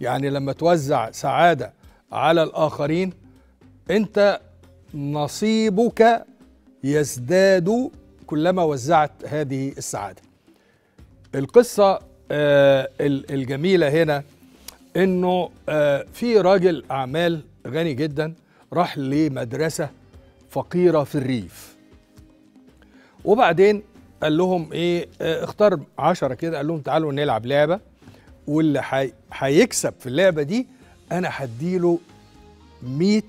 يعني لما توزع سعادة على الآخرين أنت نصيبك يزداد كلما وزعت هذه السعادة. القصة آه، ال- الجميلة هنا إنه آه، في راجل أعمال غني جدا راح لمدرسة فقيرة في الريف. وبعدين قال لهم إيه آه، اختار عشرة كده قال لهم تعالوا نلعب لعبة. واللي هيكسب في اللعبة دي أنا هديله 100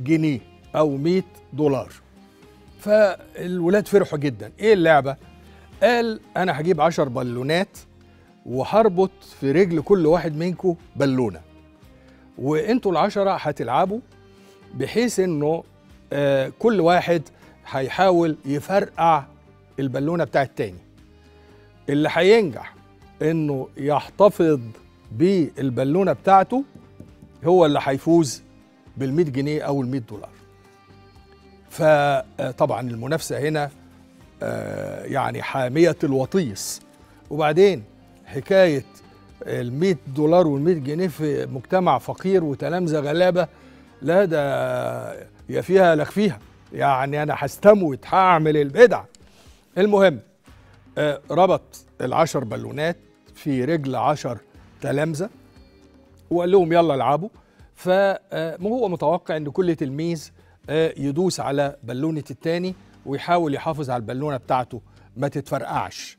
جنيه أو 100 دولار. فالولاد فرحوا جدا. إيه اللعبة؟ قال أنا هجيب عشر بالونات وهربط في رجل كل واحد منكم بالونة. وأنتوا العشرة هتلعبوا بحيث إنه آه كل واحد هيحاول يفرقع البالونة بتاع التاني اللي هينجح إنه يحتفظ بالبالونة بتاعته هو اللي هيفوز بال100 جنيه أو ال100 دولار. فطبعا المنافسة هنا آه، يعني حامية الوطيس. وبعدين حكاية ال 100 دولار وال 100 جنيه في مجتمع فقير وتلامذة غلابة لا ده يا فيها لا فيها يعني أنا هستموت هعمل البدع. المهم آه، ربط العشر بالونات في رجل عشر تلامذة وقال لهم يلا العبوا. فهو متوقع إن كل تلميذ آه، يدوس على بالونة التاني ويحاول يحافظ على البالونة بتاعته ما تتفرقعش.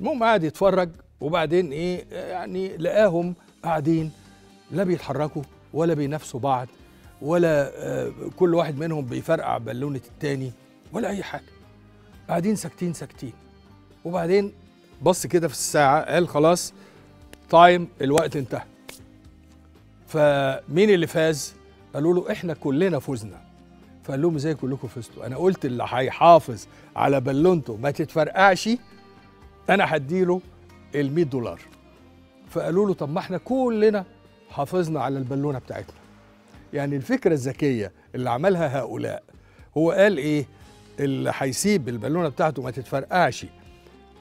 المهم قعد يتفرج وبعدين إيه آه، يعني لقاهم قاعدين لا بيتحركوا ولا بينافسوا بعض ولا آه، كل واحد منهم بيفرقع بالونة التاني ولا أي حاجة. قاعدين ساكتين ساكتين. وبعدين بص كده في الساعة قال خلاص تايم الوقت انتهى. فمين اللي فاز؟ قالوا له إحنا كلنا فزنا. فقال لهم إزاي كلكم فزتوا؟ أنا قلت اللي هيحافظ على بالونته ما تتفرقعش أنا هديله ال 100 دولار. فقالوا له طب ما إحنا كلنا حافظنا على البالونة بتاعتنا. يعني الفكرة الذكية اللي عملها هؤلاء هو قال إيه؟ اللي هيسيب البالونة بتاعته ما تتفرقعش.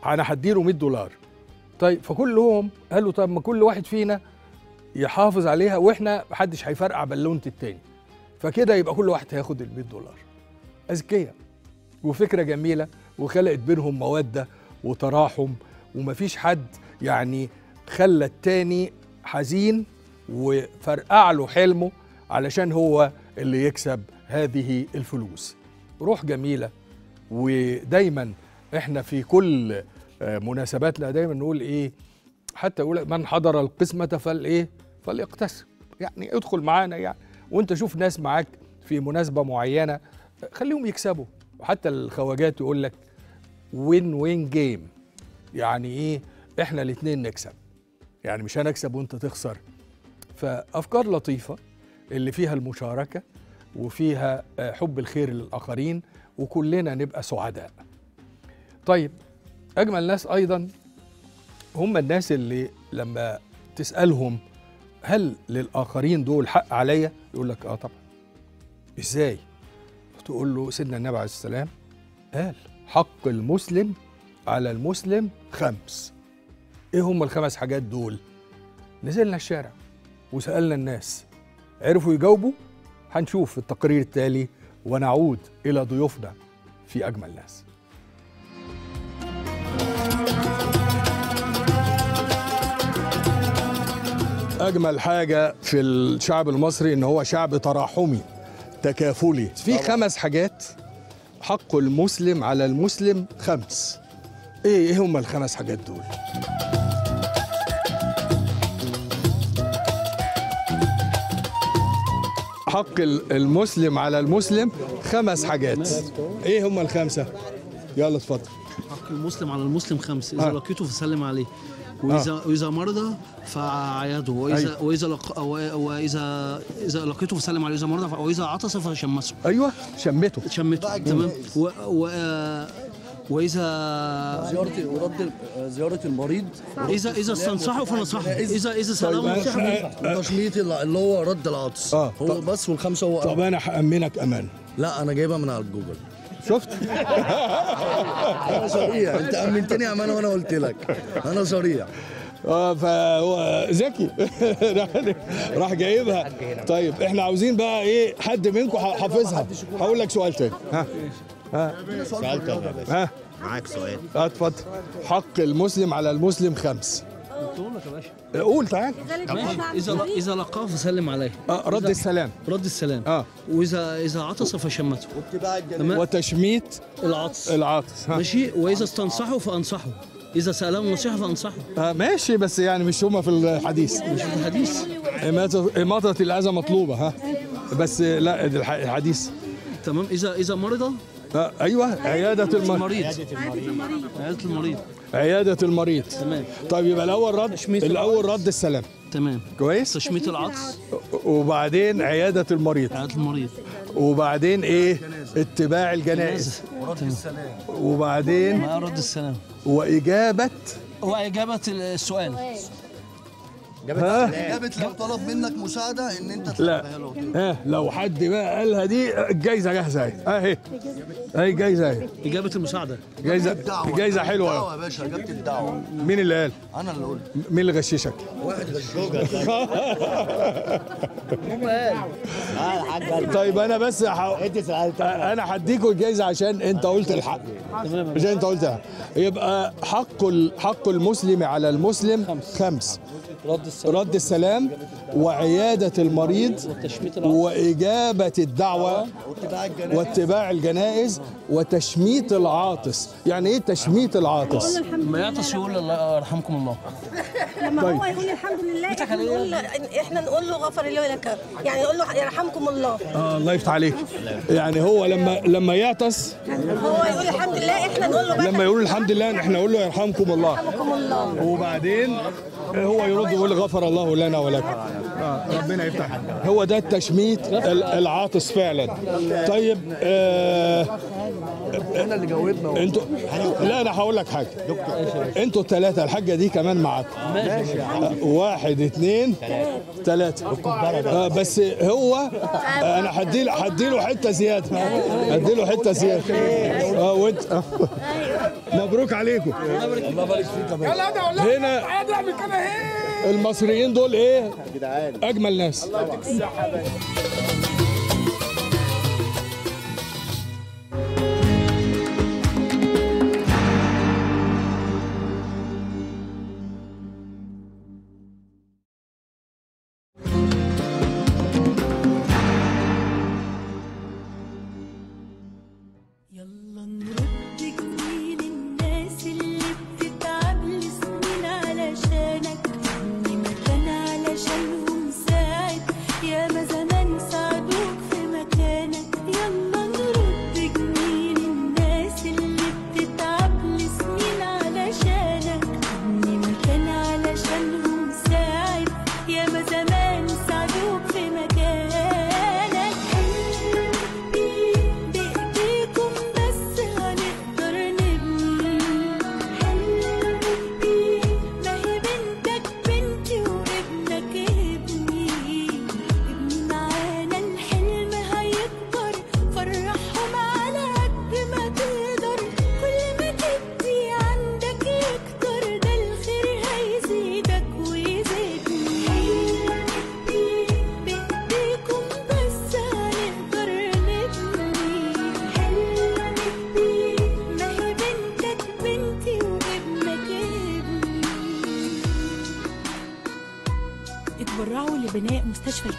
أنا هديله 100 دولار. طيب فكلهم قالوا طب ما كل واحد فينا يحافظ عليها وإحنا محدش هيفرقع بالونه التاني. فكده يبقى كل واحد هياخد ال 100 دولار. أذكياء وفكرة جميلة وخلقت بينهم مودة وتراحم ومفيش حد يعني خلى التاني حزين وفرقع له حلمه علشان هو اللي يكسب هذه الفلوس. روح جميلة ودايما إحنا في كل مناسباتنا دايما نقول إيه حتى يقول من حضر القسمة فالايه فليقتسم. يعني ادخل معانا يعني وأنت شوف ناس معاك في مناسبة معينة خليهم يكسبوا. وحتى الخواجات يقول لك وين وين جيم يعني إيه إحنا الاتنين نكسب. يعني مش هنكسب وأنت تخسر. فأفكار لطيفة اللي فيها المشاركة وفيها آه، حب الخير للآخرين وكلنا نبقى سعداء. طيب أجمل ناس أيضا هم الناس اللي لما تسألهم هل للآخرين دول حق عليا؟ يقول لك آه طبعا. إزاي؟ تقول له سيدنا النبي عليه السلام قال حق المسلم على المسلم خمس. إيه هم الخمس حاجات دول؟ نزلنا الشارع وسألنا الناس عرفوا يجاوبوا؟ هنشوف التقرير التالي ونعود إلى ضيوفنا في أجمل ناس. أجمل حاجة في الشعب المصري إن هو شعب تراحمي تكافلي. في خمس حاجات حق المسلم على المسلم خمس. إيه إيه هم الخمس حاجات دول؟ حق ال- المسلم على المسلم خمس حاجات. إيه هم الخمسة؟ يلا اتفضل. حق المسلم على المسلم خمس. إذا آه. لقيته فسلم عليه. واذا وإذا مرض فعياده واذا أيوة. وإذا لق... واذا إذا لقيته فسلم عليه واذا مرض ف- وإذا عطس فشمسه أيوه شمته. شمته. تمام. و... و... واذا زيارة ورد زيارة المريض. اذا إذا استنصحه فنصحه. اذا اذا سلامه وتشميت اللي هو رد العطس. آه، هو طب- بس والخمسة هو طب أنا هأمنك أمان. لا أنا جايبها من على جوجل. شفت؟ أنا صريح. أنت أمنتني أمانة وأنا قلت لك. أنا صريح. آه فهو ذكي. راح- راح جايبها. طيب إحنا عاوزين بقى إيه حد منكم حافظها. هقول لك سؤال تاني. ها؟ سؤال تاني. يا باشا ها؟ معاك سؤال. اتفضل. حق المسلم على المسلم خمس. قلت لك يا باشا. قول تعال. ماشي. إذا إذا لقاه فسلم عليه. آه رد السلام. رد السلام. آه. واذا إذا عطس فشمته. وتشميت العطس. العاطس ها. ماشي. وإذا استنصحه فأنصحه. إذا ساله نصيحة فأنصحه. آه ماشي بس يعني مش هما في الحديث. مش في الحديث؟ إماتة إماطة الأذى مطلوبة ها. بس لا الح- الحديث. تمام. اذا إذا مرض آه أيوه عيادة المريض. المريض. عيادة المريض. عيادة المريض. تمام. طيب يبقى الأول رد الأول رد السلام. تمام. كويس؟ تشميت العطس وبعدين عيادة المريض. عيادة المريض. وبعدين إيه؟ اتباع الجنائز تمام. وبعدين مع رد السلام. وإجابة هو إجابة السؤال. إجابة لو طلب منك مساعدة إن أنت لا. ها لو حد بقى قالها دي الجايزة جاهزة أهي أهي أهي جايزة أهي اجابه المساعدة. جايزة حلوة. الدعوة أوي. يا باشا إجابة الدعوة. مين اللي قال؟ أنا اللي قلت. مين اللي غششك؟ واحد غشوش طيب أنا بس أنا هديكوا الجايزة عشان أنت قلت الحق. عشان أنت قلت الحق. يبقى حق ال... حق المسلم على المسلم خمس. رد السلام. رد السلام وعيادة المريض وإجابة الدعوة واتباع الجنائز وتشميت العاطس. يعني إيه تشميت العاطس؟ ما يعطس يقول الله يرحمكم الله. لما طيب. هو يقول الحمد لله إحنا. نقول له إحنا نقول له غفر الله لك. يعني نقول له يرحمكم الله. آه الله يفتح عليك. يعني هو لما لما يعطس هو يقول الحمد لله إحنا نقول له لما يقول الحمد لله إحنا نقول له يرحمكم الله. يرحمكم الله. وبعدين هو يرد يقول غفر الله لنا ولكم. ربنا يفتح. هو ده التشميت ال- العاطس فعلا. طيب آه إحنا اللي جاوبنا أنتوا لا أنا هقول لك حاجة. أنتوا الثلاثه الحاجة دي كمان معاكم. ماشي. واحد اثنين ثلاثة آه بس هو آه، أنا هديله هديله حتة زيادة. هديله حتة زيادة. آه وانت آه. مبروك عليكم. هنا المصريين دول إيه؟ أجمل ناس. يلا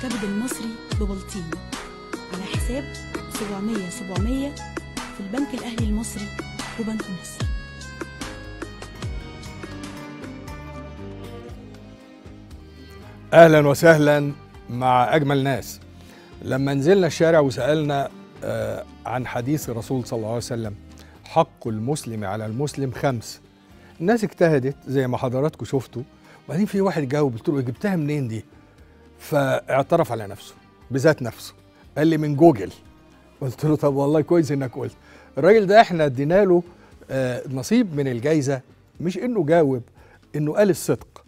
الكبد المصري ببلطيم. على حساب 700 700 في البنك الأهلي المصري وبنك مصر. أهلا وسهلا مع أجمل ناس. لما نزلنا الشارع وسألنا آه، عن حديث الرسول صلى الله عليه وسلم حق المسلم على المسلم خمس. الناس اجتهدت زي ما حضراتكم شفتوا. وبعدين في واحد جاوب قلت له جبتها منين دي؟ فاعترف على نفسه بذات نفسه. قال لي من جوجل. قلت له طب والله كويس إنك قلت. الراجل ده إحنا ادينا له آه، نصيب من الجايزة مش إنه جاوب إنه قال الصدق.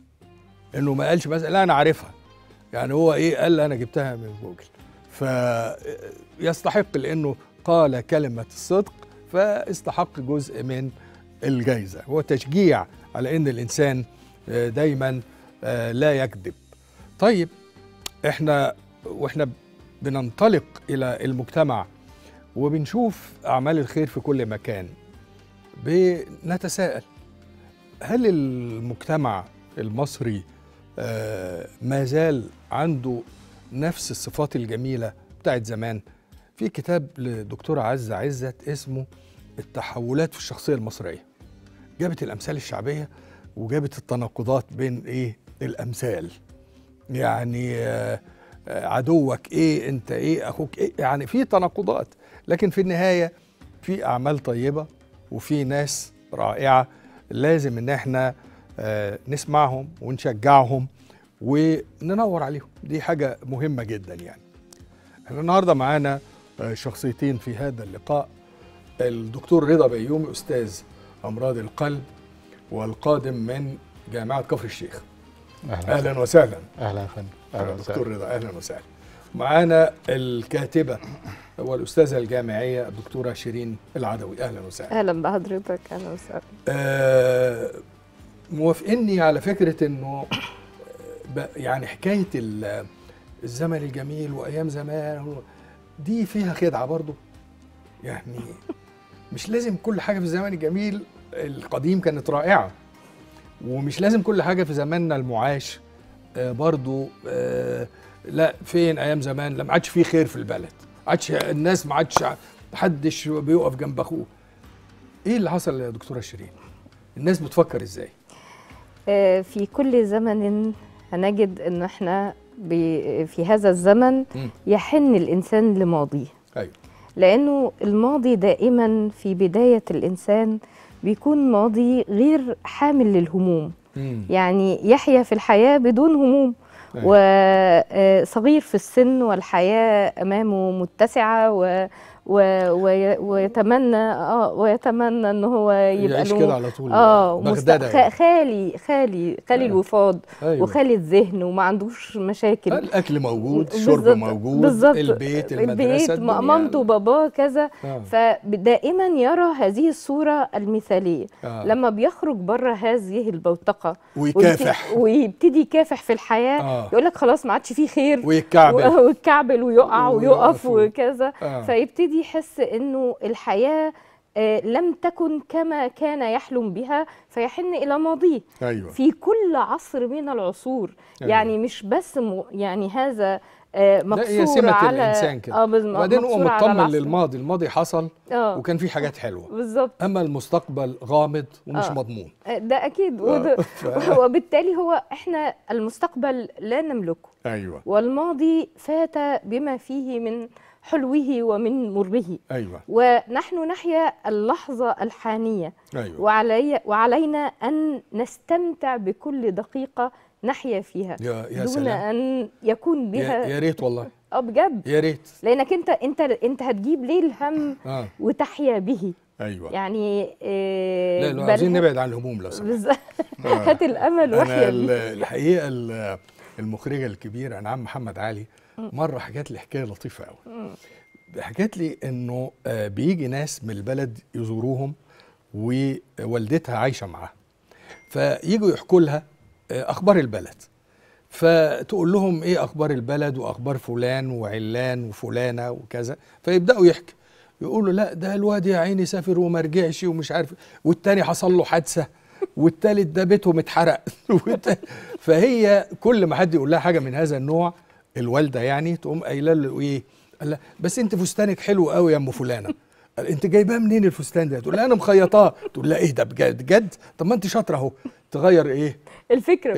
إنه ما قالش مثلا لا أنا عارفها. يعني هو إيه قال أنا جبتها من جوجل. فيستحق لإنه قال كلمة الصدق فاستحق جزء من الجائزه هو تشجيع على إن الإنسان آه، دايما آه، لا يكذب. طيب إحنا وإحنا بننطلق إلى المجتمع وبنشوف أعمال الخير في كل مكان بنتساءل هل المجتمع المصري آه، ما زال عنده نفس الصفات الجميلة بتاعت زمان؟ في كتاب لدكتورة عزة عزت اسمه التحولات في الشخصية المصرية. جابت الأمثال الشعبية وجابت التناقضات بين إيه؟ الأمثال. يعني آه، عدوك إيه أنت إيه أخوك إيه يعني في تناقضات. لكن في النهاية في أعمال طيبة وفي ناس رائعة لازم إن إحنا آه، نسمعهم ونشجعهم وننور عليهم. دي حاجة مهمة جدا يعني. إحنا النهارده معانا آه، شخصيتين في هذا اللقاء. الدكتور رضا بيومي أستاذ أمراض القلب والقادم من جامعة كفر الشيخ. أهلا أهلا وسهلا. أهلا يا فندم. أهلا دكتور رضا أهلا وسهلا. معانا الكاتبة والأستاذة الجامعية الدكتورة شيرين العدوي. أهلا وسهلا. أهلا بحضرتك. أهلا وسهلا. آه موافقني على فكرة إنه ب- يعني حكاية ال- الزمن الجميل وأيام زمان دي فيها خدعة برضو يعني مش لازم كل حاجة في الزمن الجميل القديم كانت رائعة. ومش لازم كل حاجة في زماننا المعاش آه برضو آه لا فين أيام زمان؟ لا ما عادش في خير في البلد. ما عادش الناس ما عادش محدش بيقف جنب أخوه. إيه اللي حصل يا دكتورة شيرين؟ الناس بتفكر إزاي؟ آه، في كل زمن هنجد إن إحنا في هذا الزمن. يحن الإنسان لماضيه. أيوه. لأنه الماضي دائما في بداية الإنسان بيكون ماضي غير حامل للهموم مم. يعني يحيا في الحياة بدون هموم أيوة. وصغير في السن والحياة أمامه متسعة و و وي- ويتمنى آه ويتمنى إن هو يبقى يعيش له كده على طول آه مست... يعني. خ- خالي خالي خالي آه. الوفاض أيوة. وخالي الذهن وما عندوش مشاكل الأكل موجود الشرب موجود بالظبط البيت المدرسة البيت. مامته وباباه كذا آه. فدائما يرى هذه الصورة المثالية آه. لما بيخرج بره هذه البوتقة ويكافح. ويبت- ويبتدي يكافح في الحياة آه. يقول لك خلاص ما عادش فيه خير ويتكعبل. و- ويتكعبل ويقع ويقف و- وكذا آه. فيبتدي يحس إنه الحياة آه، لم تكن كما كان يحلم بها فيحن إلى ماضيه. أيوه. في كل عصر من العصور. أيوة. يعني مش بس م... يعني هذا آه، مقصور على الإنسان كده. بز- وبعدين هو مطمن. للماضي. الماضي حصل آه. وكان في حاجات حلوة. بالظبط. أما المستقبل غامض ومش آه. مضمون. آه، ده أكيد. وده ف- وبالتالي هو إحنا المستقبل لا نملكه. أيوه. والماضي فات بما فيه من حلوة ومن مره أيوه. ونحن نحيا اللحظة الحانية. أيوه. وعلي وعلينا أن نستمتع بكل دقيقة نحيا فيها. يا يا دون سلام. أن يكون بها يا ريت والله. آه بجد. يا ريت. لأنك أنت أنت أنت هتجيب ليه الهم آه. وتحيا به. أيوه. يعني آه لا عايزين نبعد عن الهموم لو سمحت بز- هات الأمل أنا واحيا الحقيقة ال- المخرجة الكبيرة انعام محمد علي مرة حكت لي حكاية لطيفة قوي حكت لي إنه آه، بيجي ناس من البلد يزوروهم ووالدتها عايشة معاها. فيجوا يحكوا لها آه، أخبار البلد. فتقول لهم إيه أخبار البلد وأخبار فلان وعلان وفلانة وكذا. فيبدأوا يحكي. يقولوا لا ده الواد يا عيني سافر وما رجعش ومش عارف. والتاني حصل له حادثة والتالت ده بيتهم اتحرق والت- فهي كل ما حد يقول لها حاجة من هذا النوع الوالدة يعني تقوم قايلة له إيه؟ قال لها بس أنت فستانك حلو قوي يا أم فلانة. قال أنت جايباه منين الفستان ده؟ تقول لها أنا مخيطاه. تقول لها إيه ده بجد؟ جد؟ طب ما أنت شاطرة أهو. تغير إيه؟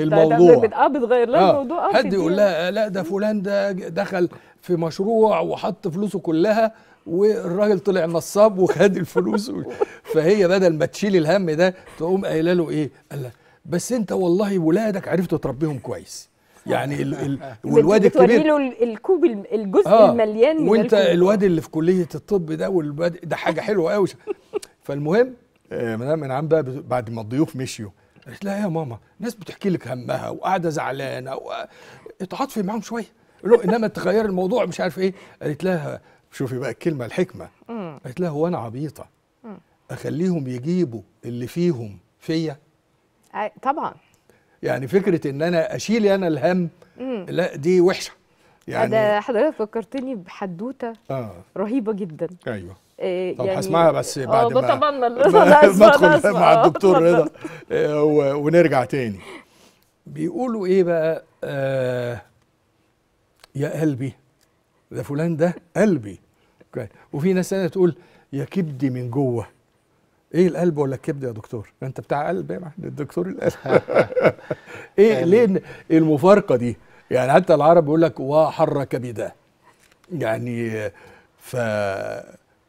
بتاعت- الموضوع. بت- آه بتغير لها الموضوع آه حد بتديها- يقول لها لا ده فلان ده دخل في مشروع وحط فلوسه كلها والراجل طلع نصاب وخد الفلوس و- فهي بدل ما تشيل الهم ده تقوم قايلة له إيه؟ قال لها بس أنت والله ولادك عرفت تربيهم كويس. يعني ال ال والواد الكبير. له ال- الكوب الجزء آه، المليان من وأنت. الواد اللي في كلية الطب ده والواد ده حاجة حلوة قوي فالمهم آه، مدام انعام بقى بعد ما الضيوف مشيوا قالت لها يا ماما؟ ناس بتحكي لك همها وقاعدة زعلانة و- اتعاطفي معاهم شوية. له إنما تغير الموضوع مش عارف إيه. قالت لها شوفي بقى الكلمة الحكمة. قالت لها هو أنا عبيطة. أخليهم يجيبوا اللي فيهم فيا؟ طبعا. يعني فكرة إن أنا أشيل أنا الهم مم. لا دي وحشة. يعني ده حضرتك فكرتني بحدوتة آه. رهيبة جدا. أيوه. إيه طب يعني- هسمعها بس آه، بعد ما بتمنى آسفة، مع آه. الدكتور رضا. آه، ونرجع تاني. بيقولوا إيه بقى؟ آه يا قلبي ده فلان ده قلبي. وفي ناس تانية تقول يا كبدي من جوه. إيه القلب ولا الكبد يا دكتور؟ أنت بتاع قلب يا الدكتور القلب. إيه ليه المفارقة دي؟ يعني حتى العرب بيقول لك وحر كبده يعني ف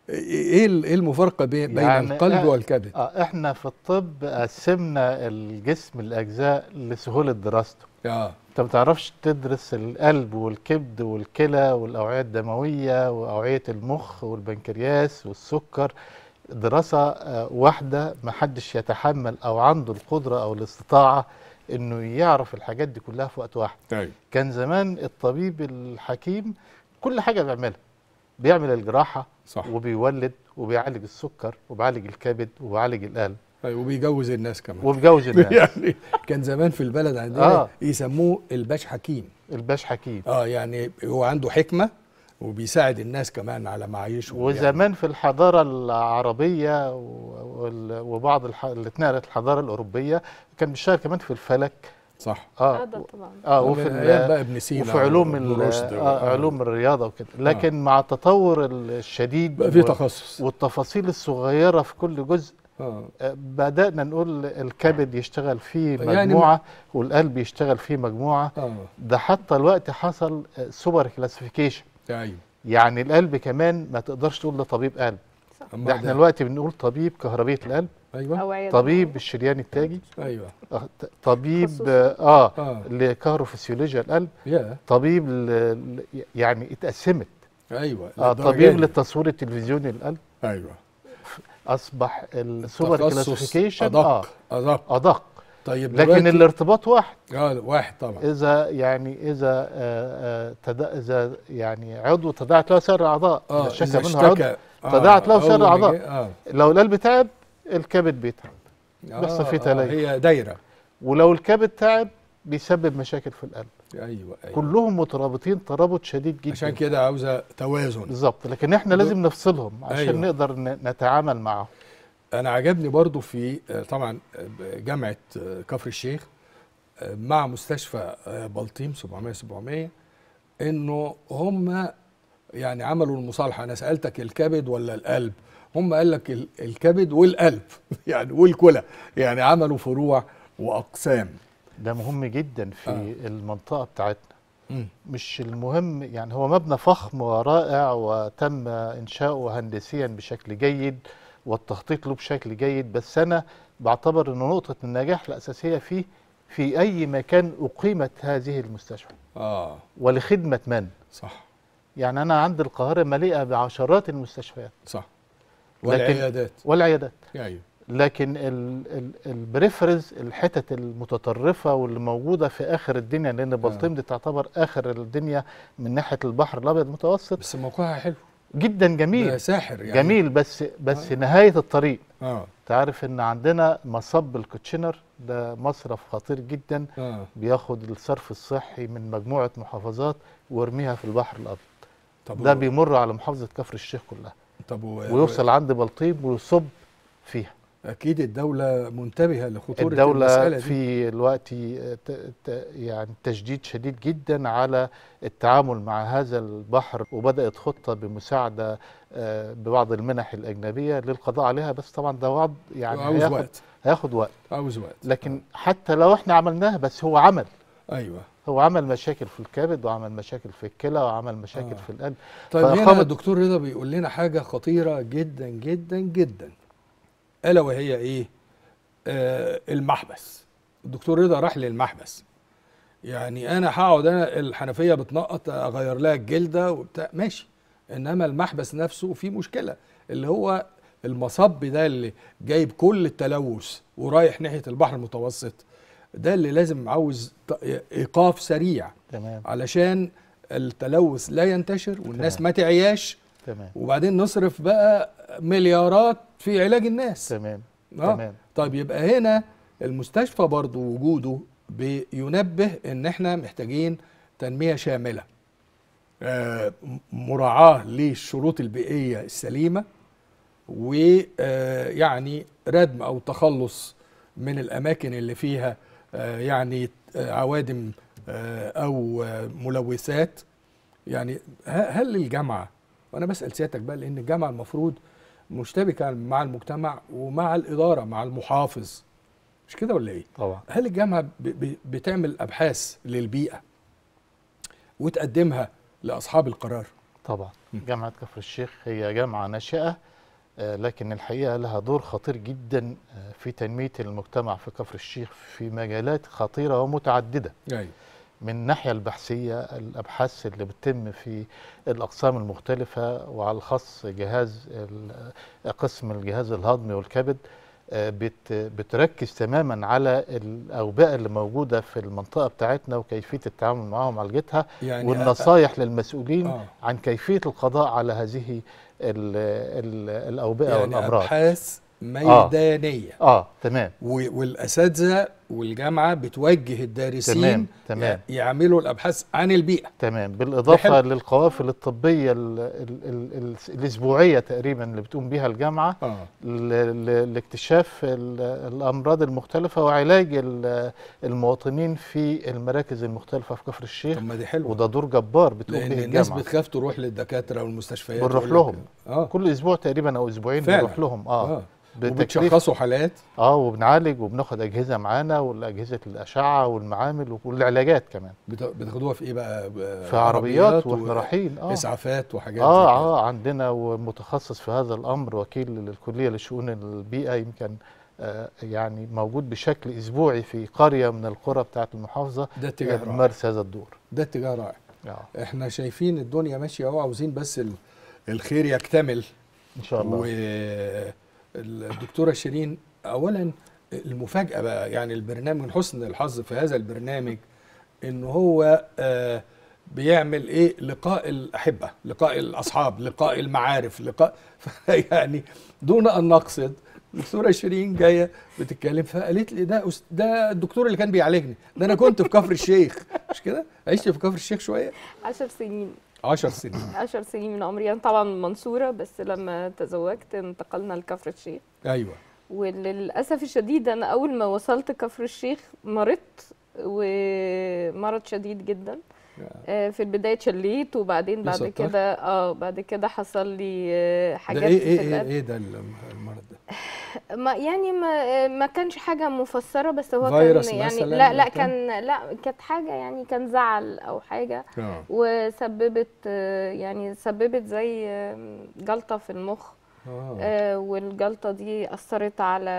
إيه إيه المفارقة بي- بين يعني القلب والكبد؟ آه إحنا في الطب قسمنا الجسم الأجزاء لسهولة دراسته. آه. أنت ما تعرفش تدرس القلب والكبد والكلى والأوعية الدموية وأوعية المخ والبنكرياس والسكر. دراسة آه، واحدة ما حدش يتحمل أو عنده القدرة أو الاستطاعة إنه يعرف الحاجات دي كلها في وقت واحد. أيوه كان زمان الطبيب الحكيم كل حاجة بيعملها. بيعمل الجراحة صح. وبيولد وبيعالج السكر وبيعالج الكبد وبيعالج القلب. أيوة وبيجوز الناس كمان. وبيجوز الناس. يعني كان زمان في البلد عندنا آه. يسموه الباش حكيم. الباش حكيم. آه يعني هو عنده حكمة وبيساعد الناس كمان على معايشهم وزمان في الحضارة العربية وبعض الح... اللي اتنقلت الحضارة الأوروبية كان بيشتغل كمان في الفلك. صح. آه آه وفي بقى ابن سينا وفي علوم آه علوم الرياضة وكده. لكن مع التطور الشديد بقى في تخصص. والتفاصيل الصغيرة في كل جزء آه. آه، بدأنا نقول الكبد يشتغل فيه يعني مجموعة والقلب يشتغل فيه مجموعة. آه. ده حتى الوقت حصل super classification. أيوه. يعني القلب كمان ما تقدرش تقول ده طبيب قلب. ده إحنا دلوقتي بنقول طبيب كهربية القلب. أيوه. طبيب الشريان التاجي. أيوه. آه، ط- طبيب. آه آه. لكهروفسيولوجيا القلب. يا. طبيب ل... يعني اتقسمت. أيوه. آه طبيب. للتصوير التلفزيوني للقلب أيوه. أصبح ال super classification أدق. آه. أدق. أدق. طيب لكن الارتباط واحد. آه واحد طبعا. إذا يعني إذا آه آه تدا إذا يعني عضو تداعت له سائر الاعضاء آه إذا منه عضو. اشتكى تداعت له سائر الأعضاء. جه- آه. لو القلب تعب الكبد بيتعب. آه، بيحصل فيه آه، تليف. هي دايرة. ولو الكبد تعب بيسبب مشاكل في القلب. أيوه أيوه. كلهم مترابطين ترابط شديد جدا. عشان كده عاوزة توازن. بالظبط. لكن إحنا لازم نفصلهم عشان أيوة. نقدر نتعامل معهم. أنا عجبني برضو في آه، طبعا آه، جامعة آه، كفر الشيخ مع مستشفى بلطيم 700 700 إنه هم يعني عملوا المصالحة أنا سألتك الكبد ولا القلب هم قال لك ال- الكبد والقلب يعني والكلى يعني عملوا فروع وأقسام ده مهم جدا في آه. آه. المنطقة بتاعتنا مم. مش المهم يعني هو مبنى فخم ورائع وتم إنشاؤه هندسيا بشكل جيد والتخطيط له بشكل جيد بس أنا بعتبر إنه نقطة النجاح الأساسية فيه في أي مكان أقيمت هذه المستشفى. آه. ولخدمة من؟ صح. يعني أنا عندي القاهرة مليئة بعشرات المستشفيات. صح. والعيادات. والعيادات. أيوه. لكن ال- ال- ال peripheries الحتت المتطرفة واللي موجوده في آخر الدنيا لأن بلطيم دي تعتبر آخر الدنيا من ناحية البحر الأبيض المتوسط. بس موقعها حلو. جدا جميل. ساحر يعني. جميل بس بس نهاية الطريق. آه. تعرف إن عندنا مصب الكوتشنر ده مصرف خطير جدا. آه. بياخد الصرف الصحي من مجموعة محافظات ويرميها في البحر الأبيض. طب ده و- بيمر على محافظة كفر الشيخ كلها. طب و- ويوصل عند بلطيم ويصب فيها. أكيد الدولة منتبهة لخطورة الدولة المسألة دي. في الوقت يعني تشديد شديد جدا على التعامل مع هذا البحر وبدأت خطة بمساعدة آه، ببعض المنح الأجنبية للقضاء عليها بس طبعا ده وعد يعني عاوز هياخد, وقت. هياخد وقت. عاوز وقت. لكن حتى لو إحنا عملناها بس هو عمل. أيوه. هو عمل مشاكل في الكبد وعمل مشاكل في الكلى وعمل مشاكل آه. في القلب. طيب هنا الدكتور رضا بيقول لنا حاجة خطيرة جدا جدا جدا. الا وهي إيه؟ آه المحبس. الدكتور رضا راح للمحبس. يعني أنا هقعد أنا الحنفية بتنقط اغير لها الجلدة وبتاع. ماشي. انما المحبس نفسه فيه مشكلة اللي هو المصب ده اللي جايب كل التلوث ورايح ناحية البحر المتوسط ده اللي لازم عاوز إيقاف سريع. تمام. علشان التلوث لا ينتشر والناس تمام. ما تعياش. تمام. وبعدين نصرف بقى مليارات في علاج الناس. تمام آه. تمام. طيب يبقى هنا المستشفى برضو وجوده بينبه إن إحنا محتاجين تنمية شاملة. آه، مراعاة للشروط البيئية السليمة ويعني ردم أو تخلص من الأماكن اللي فيها آه، يعني آه، عوادم آه، أو آه، ملوثات. يعني هل الجامعة وأنا بسأل سيادتك بقى لأن الجامعة المفروض مشتبكه مع المجتمع ومع الإدارة مع المحافظ. مش كده ولا إيه؟ طبعا. هل الجامعة بتعمل أبحاث للبيئة وتقدمها لأصحاب القرار؟ طبعا. جامعة كفر الشيخ هي جامعة ناشئة آه، لكن الحقيقة لها دور خطير جدا آه، في تنمية المجتمع في كفر الشيخ في مجالات خطيرة ومتعددة. أيوه. من الناحية البحثية الأبحاث اللي بتتم في الأقسام المختلفة وعلى الخاص جهاز قسم الجهاز الهضمي والكبد آه، بت- بتركز تماما على الأوبئة اللي موجودة في المنطقة بتاعتنا وكيفية التعامل معها ومعالجتها يعني والنصايح للمسؤولين آه. عن كيفية القضاء على هذه ال ال الأوبئة يعني والأمراض. أبحاث ميدانية. آه تمام. والأساتذة والجامعة بتوجه الدارسين تمام، تمام. يعملوا الأبحاث عن البيئة. تمام. بالإضافة حلو. للقوافل الطبية ال ال ال ال الأسبوعية تقريبا اللي بتقوم آه. ل- ل- لاكتشاف ال- الأمراض المختلفة وعلاج ال- المواطنين في المراكز المختلفة في كفر الشيخ. طب ما دي حلوة. وده دور جبار بتقوم لأن به الناس الجامعة. بتخاف تروح للدكاترة والمستشفيات بنروح لهم. آه. كل أسبوع تقريبا أو أسبوعين فعلا. بنروح لهم. آه. بتكليف وبتشخصوا حالات. آه وبنعالج وبناخد أجهزة معانا والأجهزة الأشعة والمعامل والعلاجات كمان. بت- بتاخدوها في إيه بقى؟ في عربيات و- وإحنا رايحين آه. إسعافات وحاجات آه. آه عندنا ومتخصص في هذا الأمر وكيل للكلية لشؤون البيئة يمكن آه يعني موجود بشكل أسبوعي في قرية من القرى بتاعة المحافظة ده اتجاه رائع. بيمارس هذا الدور. ده اتجاه رائع. آه. إحنا شايفين الدنيا ماشية أهو عاوزين بس ال- الخير يكتمل. إن شاء الله. والدكتوره شيرين اولا المفاجأة بقى يعني البرنامج من حسن الحظ في هذا البرنامج إن هو آه، بيعمل إيه؟ لقاء الأحبة لقاء الأصحاب لقاء المعارف لقاء يعني دون أن نقصد الدكتوره شيرين جاية بتتكلم فقالت لي ده ده الدكتور اللي كان بيعالجني ده أنا كنت في كفر الشيخ مش كده؟ عشت في كفر الشيخ شوية؟ عشر سنين. عشر سنين. عشر سنين من عمري. أنا طبعا من منصورة بس لما تزوجت انتقلنا لكفر الشيخ. أيوه. وللأسف الشديد أنا أول ما وصلت كفر الشيخ مرضت ومرض شديد جدا. في البداية شليت وبعدين بعد. كده آه بعد كده حصل لي آه، ده حاجات إيه في إيه إيه, القلب إيه ده الم- المرض ده ما يعني ما ما كانش حاجة مفسرة بس هو فيروس كان يعني مثلاً لا لا كان؟ لا كانت حاجة يعني كان زعل أو حاجة آه وسببت آه، يعني سببت زي آه، جلطة في المخ آه، والجلطة دي أثرت على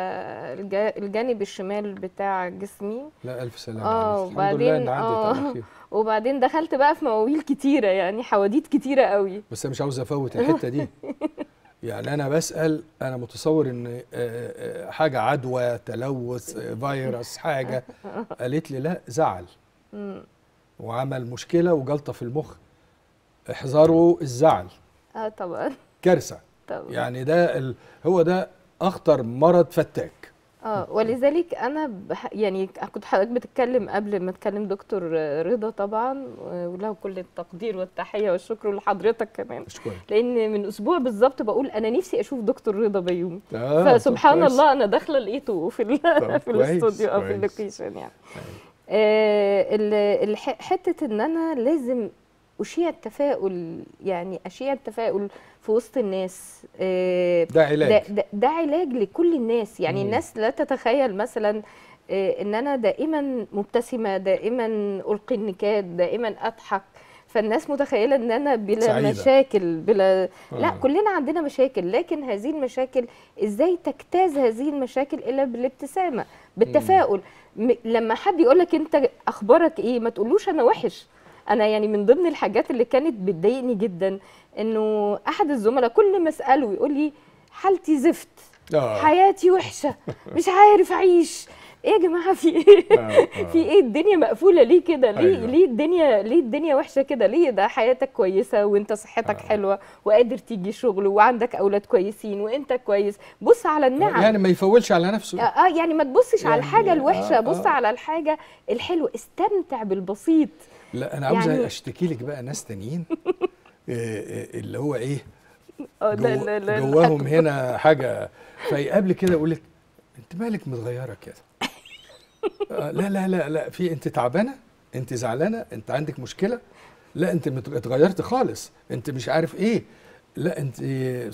الجا- الجانب الشمال بتاع جسمي. لا ألف سلامة. آه وبعدين آه وبعدين دخلت بقى في مواويل كتيرة يعني حواديت كتيرة قوي. بس أنا مش عاوز أفوت الحتة دي. يعني أنا بسأل أنا متصور إن آه، آه، حاجة عدوى تلوث آه، فيروس حاجة. قالت لي لا زعل. وعمل مشكلة وجلطة في المخ. احذروا الزعل. آه طبعا. كارثة. طبعا يعني ده ال... هو ده أخطر مرض فتاك. آه ولذلك أنا بح يعني كنت حضرتك بتتكلم قبل ما اتكلم دكتور رضا طبعا وله كل التقدير والتحية والشكر لحضرتك كمان. لأن من أسبوع بالظبط بقول أنا نفسي أشوف دكتور رضا بيومي آه، فسبحان. الله أنا داخلة لقيته في ال في الاستوديو أو في. اللوكيشن يعني. آه ال- الح- حتة إن أنا لازم أشيع التفاؤل يعني أشيع التفاؤل في وسط الناس آه ده علاج. ده, ده, علاج لكل الناس. يعني مم. الناس لا تتخيل مثلا آه، إن أنا دائما مبتسمة دائما ألقي النكات دائما أضحك. فالناس متخيلة إن أنا بلا سعيدة. مشاكل بلا لا آه. كلنا عندنا مشاكل. لكن هذه المشاكل إزاي تجتاز هذه المشاكل إلا بالابتسامة بالتفاؤل؟ م- لما حد يقول لك أنت أخبارك إيه ما تقولوش أنا وحش. أنا يعني من ضمن الحاجات اللي كانت بتضايقني جدا إنه أحد الزملاء كل ما أسأله يقول لي حالتي زفت آه. حياتي وحشة مش عارف أعيش إيه يا جماعة في إيه آه، آه. في إيه الدنيا مقفولة ليه كده ليه أيوة. ليه الدنيا ليه الدنيا وحشة كده ليه ده حياتك كويسة وأنت صحتك آه. حلوة وقادر تيجي شغل وعندك أولاد كويسين وأنت كويس بص على النعم يعني ما يفولش على نفسه آه آه، يعني ما تبصش على يعني الحاجة الوحشة آه، بص آه. على الحاجة الحلوة استمتع بالبسيط لا أنا عاوز يعني- أشتكي لك بقى ناس تانيين. آه، آه، اللي هو إيه ده جو لا- لا- جواهم هنا حاجة. فيقابل كده يقول لك أنت مالك متغيرة كده؟ آه، لا لا لا لا. في أنت تعبانة أنت زعلانة أنت عندك مشكلة. لا أنت اتغيرت خالص. أنت مش عارف إيه. لا أنت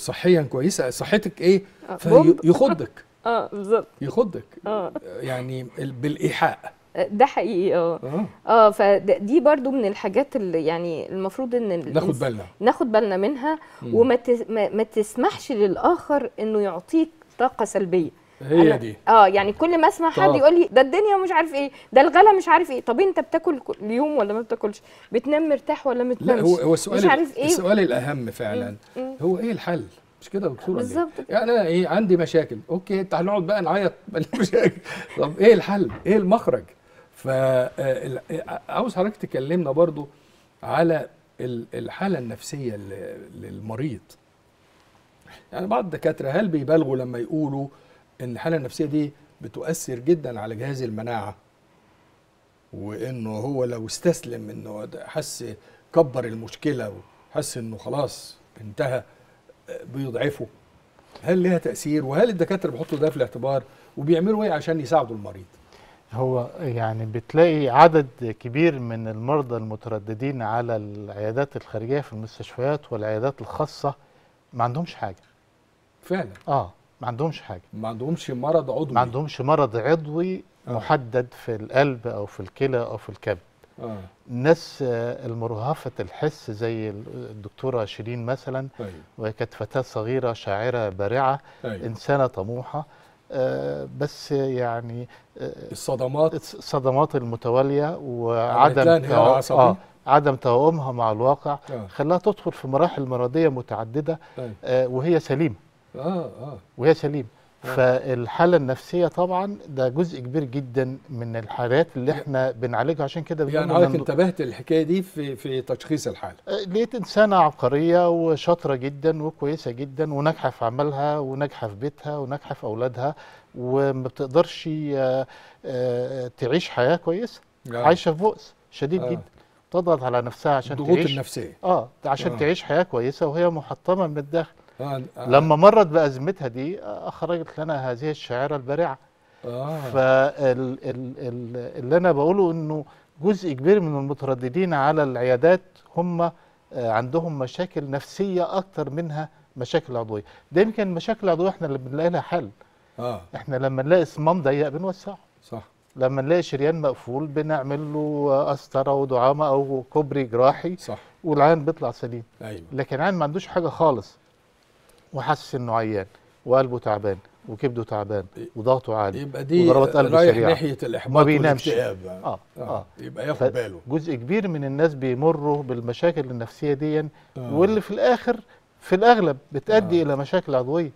صحيا كويسة. صحتك إيه؟ آه،. فيخضك. آه بالظبط. يخضك. آه. يعني ال- بالإيحاء. ده حقيقي آه. آه. آه فدي برضو من الحاجات اللي يعني المفروض إن ناخد بالنا. ناخد بالنا منها مم. وما ما تسمحش للآخر إنه يعطيك طاقة سلبية. هي دي. آه يعني كل ما أسمع حد. يقول لي ده الدنيا مش عارف إيه ده الغلا مش عارف إيه طب أنت بتاكل كل يوم ولا ما بتاكلش؟ بتنام مرتاح ولا ما لا بتنامش؟ هو هو السؤال مش عارف إيه. السؤال الأهم فعلا. مم. هو إيه الحل؟ مش كده يا دكتور إيه؟ بالظبط. يعني أنا إيه عندي مشاكل. أوكي تعال نقعد بقى نعيط. مشاكل طب إيه الحل؟ إيه المخرج؟ فعاوز حضرتك تكلمنا برضو على ال- الحالة النفسية للمريض. يعني بعض الدكاترة هل بيبالغوا لما يقولوا إن الحالة النفسية دي بتؤثر جدا على جهاز المناعة؟ وإنه هو لو استسلم إنه حس كبر المشكلة وحس إنه خلاص انتهى بيضعفه. هل ليها تأثير؟ وهل الدكاترة بيحطوا ده في الاعتبار وبيعملوا إيه عشان يساعدوا المريض؟ هو يعني بتلاقي عدد كبير من المرضى المترددين على العيادات الخارجية في المستشفيات والعيادات الخاصة ما عندهمش حاجة. فعلا. آه ما عندهمش حاجة. ما عندهمش مرض عضوي. ما عندهمش مرض عضوي آه. محدد في القلب أو في الكلى أو في الكبد. آه. الناس آه، المرهفة الحس زي الدكتورة شيرين مثلا أيوه وهي كانت فتاة صغيرة شاعرة بارعة أيوه إنسانة طموحة. آه، بس يعني آه، الصدمات؟ الصدمات المتوالية عملت وعدم. آه عدم توائمها مع الواقع آه. خلاها تدخل في مراحل مرضية متعددة أيوه آه، وهي سليمة. آه آه. وهي سليمة. آه. فالحالة النفسية طبعا ده جزء كبير جدا من الحالات اللي إحنا بنعالجها. عشان كده يعني حضرتك انتبهت الحكاية دي في في تشخيص الحالة. لقيت إنسانة عبقرية وشاطرة جدا وكويسة جدا وناجحة في عملها وناجحة في بيتها وناجحة في أولادها وما بتقدرش آه، آه، تعيش حياة كويسة. آه. عايشة في بؤس شديد آه. جدا. تضغط على نفسها عشان الضغوط تعيش. النفسية. آه عشان آه. تعيش حياة كويسة وهي محطمة من الداخل. آه. آه. لما مرت بأزمتها دي آه، أخرجت لنا هذه الشاعرة البارعة آه. فاللي أنا بقوله إنه جزء كبير من المترددين على العيادات هم آه، عندهم مشاكل نفسية أكتر منها مشاكل عضوية. ده يمكن المشاكل العضويه إحنا اللي بنلاقي لها حل. آه. إحنا لما نلاقي صمام ضيق بنوسعه. صح. لما نلاقي شريان مقفول بنعمل له آه، قسطره ودعامة أو كوبري جراحي. صح. والعيان بيطلع سليم. أيوه. لكن عيان ما عندوش حاجة خالص. وحاسس إنه عيان وقلبه تعبان وكبده تعبان وضغطه عالي يبقى دي وضربات قلب رايح سريعة. ناحية الإحباط ما بينامش. والاكتئاب آه آه يبقى ياخد باله جزء كبير من الناس بيمروا بالمشاكل النفسية دي آه. واللي في الآخر في الأغلب بتؤدي آه. إلى مشاكل عضوية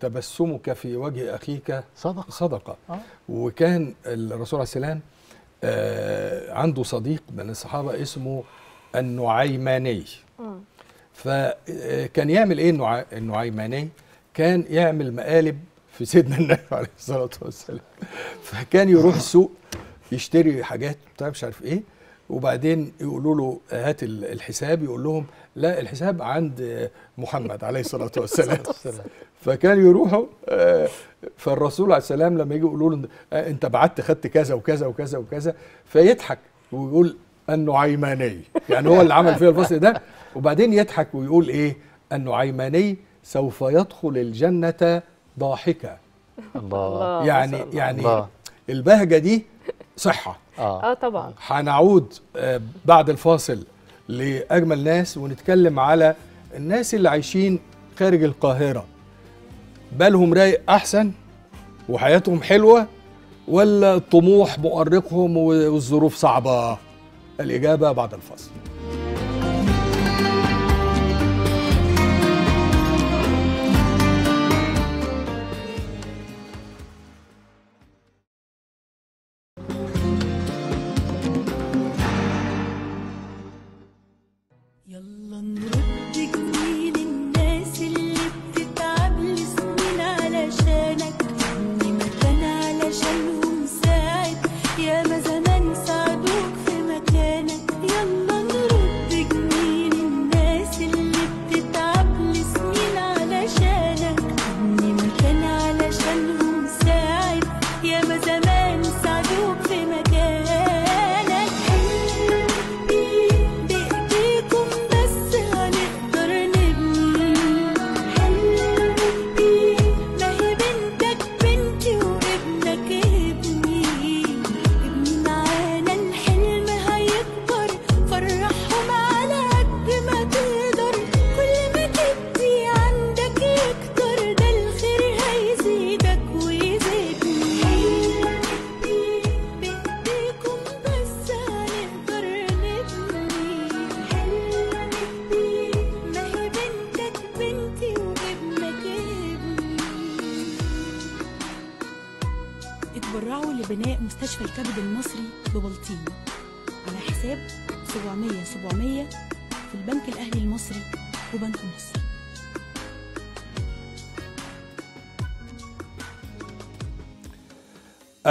تبسمك في وجه أخيك صدق صدقة آه. وكان الرسول عليه السلام آه عنده صديق من الصحابة اسمه النعيماني فكان يعمل إيه النعيماني؟ كان يعمل مقالب في سيدنا النبي عليه الصلاة والسلام. فكان يروح السوق يشتري حاجات بتاع مش عارف إيه وبعدين يقولوا له هات ال- الحساب يقول لهم لا الحساب عند محمد عليه الصلاة والسلام. فكان يروحوا آه، فالرسول عليه السلام لما يجي يقولوا له آه، أنت بعت خدت كذا وكذا وكذا وكذا فيضحك ويقول النعيماني. يعني هو اللي عمل فيها الفصل ده. وبعدين يضحك ويقول إيه؟ النعيماني سوف يدخل الجنة ضاحكا الله. يعني الله. يعني الله. البهجة دي صحة. آه. آه طبعا. هنعود آه، بعد الفاصل لأجمل ناس ونتكلم على الناس اللي عايشين خارج القاهرة. بالهم رايق أحسن وحياتهم حلوة ولا الطموح مؤرقهم والظروف صعبة؟ الإجابة بعد الفاصل.